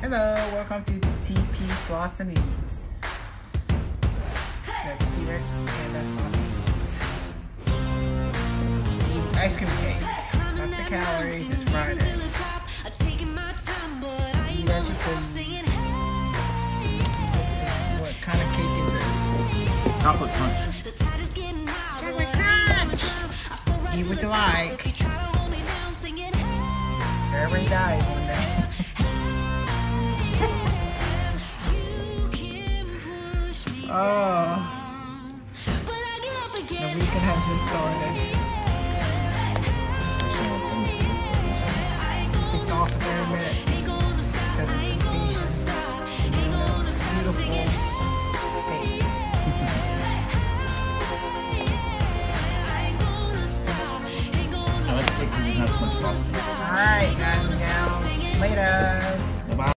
Hello, welcome to TP Slots and Eats. That's T-Rex and that's Slots and Eats. Ice cream cake. Not the calories, it's Friday. You guys just please. What kind of cake is this? Chocolate punch. Chocolate crunch! Eat what you like. Everybody dies Oh. No, we can have off a I like so much fun. Alright, guys and gals. Later.